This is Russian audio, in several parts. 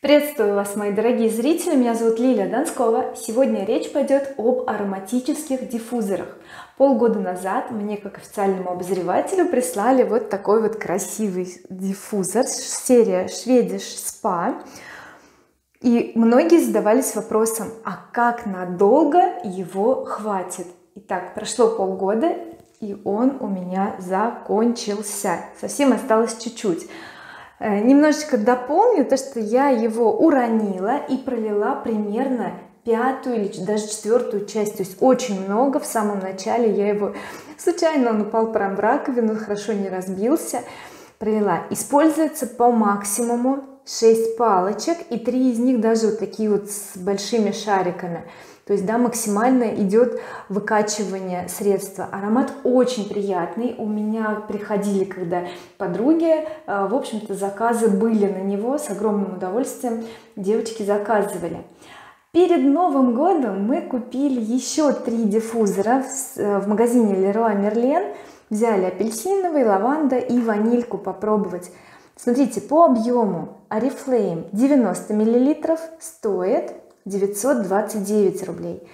Приветствую вас, мои дорогие зрители, меня зовут Лилия Донскова. Сегодня речь пойдет об ароматических диффузорах. Полгода назад мне, как официальному обозревателю, прислали вот такой вот красивый диффузор, серия Swedish Spa. И многие задавались вопросом, а как надолго его хватит? Итак, прошло полгода, и он у меня закончился. Совсем осталось чуть-чуть. Э, немножечко дополню то что я его уронила и пролила примерно пятую или даже четвертую часть. То есть очень много. В самом начале я его случайно он упал прям в раковину хорошо не разбился. Пролила. Используется по максимуму 6 палочек и три из них даже вот такие вот с большими шариками. То есть да максимально идет выкачивание средства. Аромат очень приятный. У меня приходили когда подруги э, в общем-то заказы были на него с огромным удовольствием девочки заказывали. Перед новым годом мы купили еще три диффузора э, в магазине Leroy Merlin взяли апельсиновый лаванда и ванильку попробовать смотрите по объему oriflame 90 миллилитров стоит 929 рублей.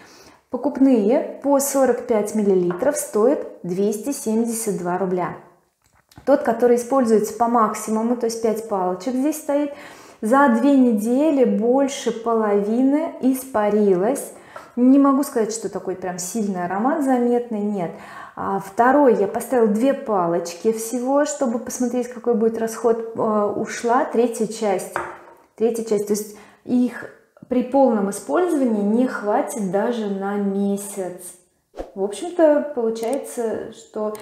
Покупные по 45 миллилитров стоят 272 рубля. Тот который используется по максимуму то есть 5 палочек здесь стоит за две недели больше половины испарилась не могу сказать что такой прям сильный аромат заметный нет. А второй я поставила две палочки всего чтобы посмотреть какой будет расход. Э, ушла третья часть. Третья часть то есть их при полном использовании не хватит даже на месяц. В общем-то получается что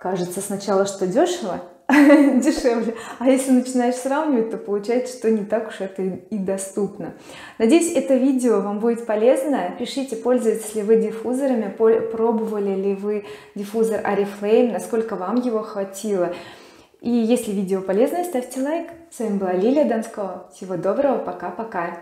кажется сначала что дешево дешевле. А если начинаешь сравнивать то получается что не так уж это и доступно. Надеюсь это видео вам будет полезно. Пишите пользуетесь ли вы диффузорами пробовали ли вы диффузор oriflame насколько вам его хватило. И если видео полезное ставьте лайк. С вами была Лилия Донского. Всего доброго. Пока-пока